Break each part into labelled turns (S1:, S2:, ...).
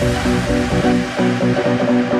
S1: Thank you.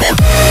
S1: Bye-bye.